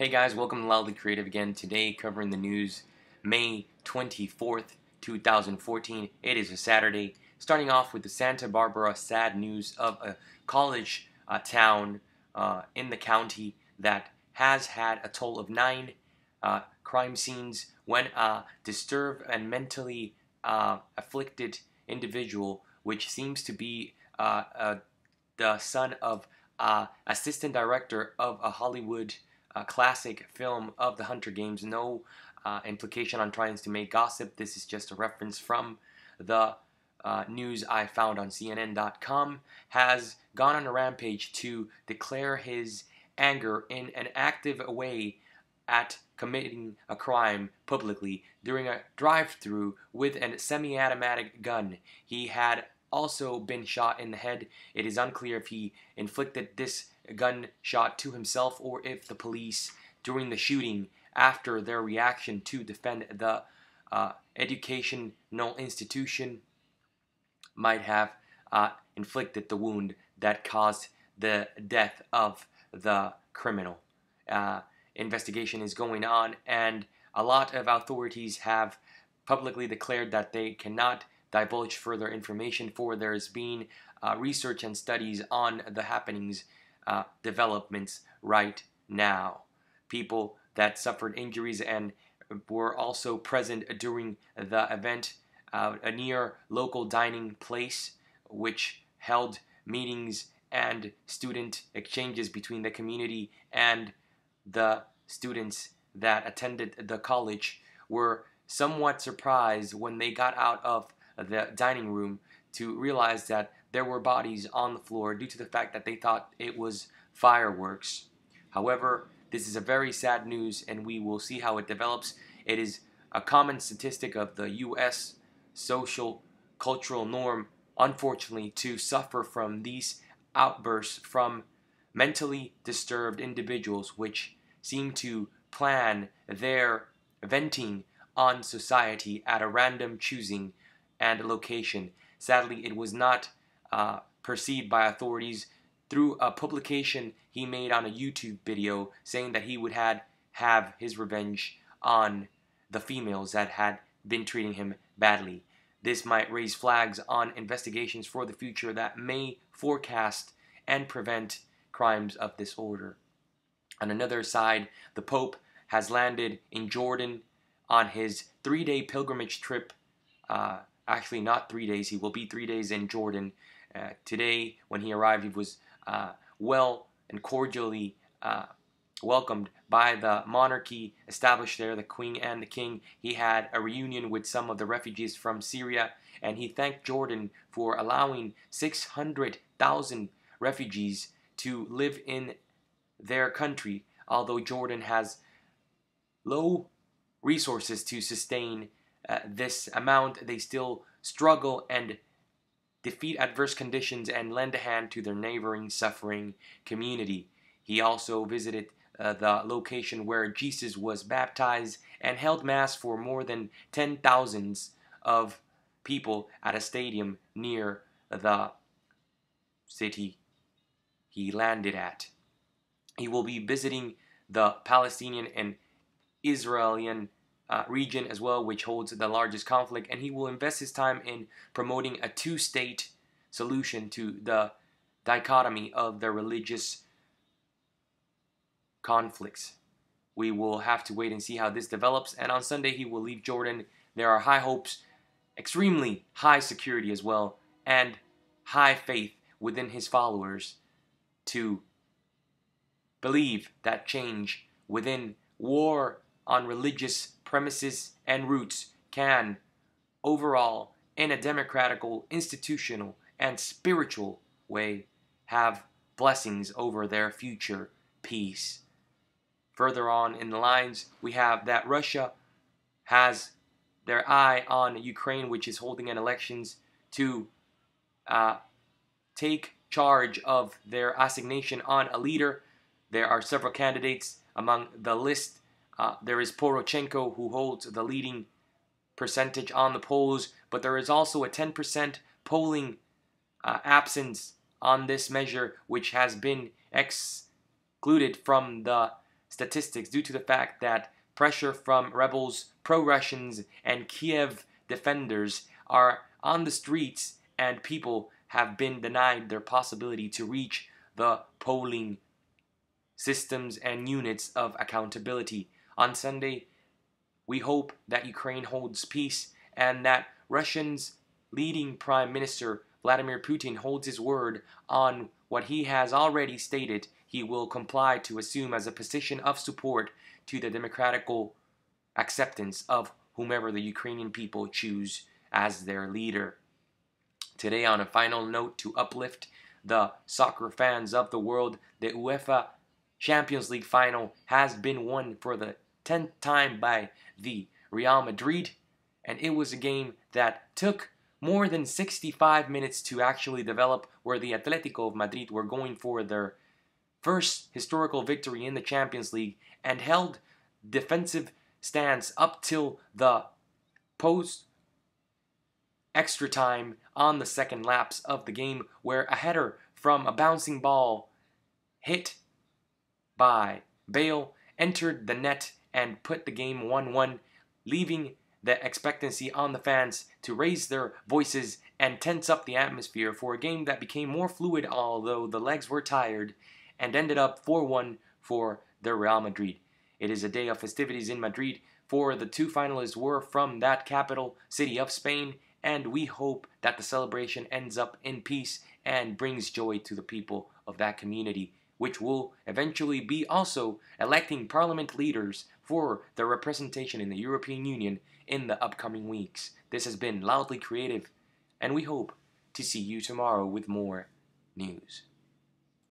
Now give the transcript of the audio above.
Hey guys, welcome to Loudly Creative again. Today, covering the news May 24th, 2014. It is a Saturday. Starting off with the Santa Barbara sad news of a college uh, town uh, in the county that has had a total of nine uh, crime scenes when a disturbed and mentally uh, afflicted individual, which seems to be uh, uh, the son of assistant director of a Hollywood uh, classic film of the Hunger Games. No uh, implication on trying to make gossip. This is just a reference from the uh, news I found on CNN.com. Has gone on a rampage to declare his anger in an active way at committing a crime publicly during a drive-through with a semi-automatic gun. He had also been shot in the head. It is unclear if he inflicted this gunshot to himself or if the police, during the shooting, after their reaction to defend the uh, educational institution, might have uh, inflicted the wound that caused the death of the criminal. Uh, investigation is going on, and a lot of authorities have publicly declared that they cannot divulge further information for there's been uh, research and studies on the happenings uh, developments right now. People that suffered injuries and were also present during the event uh, a near local dining place which held meetings and student exchanges between the community and the students that attended the college were somewhat surprised when they got out of the dining room to realize that there were bodies on the floor due to the fact that they thought it was fireworks. However, this is a very sad news and we will see how it develops. It is a common statistic of the US social cultural norm, unfortunately, to suffer from these outbursts from mentally disturbed individuals which seem to plan their venting on society at a random choosing and location. Sadly, it was not uh, perceived by authorities through a publication he made on a YouTube video saying that he would had have his revenge on the females that had been treating him badly. This might raise flags on investigations for the future that may forecast and prevent crimes of this order. On another side, the Pope has landed in Jordan on his three day pilgrimage trip uh, actually not three days. He will be three days in Jordan. Uh, today, when he arrived, he was uh, well and cordially uh, welcomed by the monarchy established there, the queen and the king. He had a reunion with some of the refugees from Syria, and he thanked Jordan for allowing 600,000 refugees to live in their country, although Jordan has low resources to sustain uh, this amount, they still struggle and defeat adverse conditions and lend a hand to their neighboring suffering community. He also visited uh, the location where Jesus was baptized and held mass for more than 10,000 of people at a stadium near the city he landed at. He will be visiting the Palestinian and Israeli uh, region as well, which holds the largest conflict, and he will invest his time in promoting a two state solution to the dichotomy of the religious conflicts. We will have to wait and see how this develops, and on Sunday he will leave Jordan. There are high hopes, extremely high security as well, and high faith within his followers to believe that change within war on religious premises, and roots can, overall, in a democratical, institutional, and spiritual way, have blessings over their future peace. Further on in the lines, we have that Russia has their eye on Ukraine, which is holding an elections to uh, take charge of their assignation on a leader. There are several candidates among the list uh, there is Poroshenko, who holds the leading percentage on the polls, but there is also a 10% polling uh, absence on this measure, which has been excluded from the statistics due to the fact that pressure from rebels, pro Russians, and Kiev defenders are on the streets, and people have been denied their possibility to reach the polling systems and units of accountability. On Sunday, we hope that Ukraine holds peace and that Russians leading Prime Minister Vladimir Putin holds his word on what he has already stated he will comply to assume as a position of support to the democratical acceptance of whomever the Ukrainian people choose as their leader. Today, on a final note to uplift the soccer fans of the world, the UEFA Champions League final has been won for the 10th time by the Real Madrid, and it was a game that took more than 65 minutes to actually develop where the Atletico of Madrid were going for their first historical victory in the Champions League and held defensive stance up till the post extra time on the second laps of the game where a header from a bouncing ball hit by Bale entered the net and put the game 1-1 leaving the expectancy on the fans to raise their voices and tense up the atmosphere for a game that became more fluid although the legs were tired and ended up 4-1 for the Real Madrid. It is a day of festivities in Madrid for the two finalists were from that capital city of Spain and we hope that the celebration ends up in peace and brings joy to the people of that community which will eventually be also electing parliament leaders for their representation in the European Union in the upcoming weeks. This has been Loudly Creative, and we hope to see you tomorrow with more news.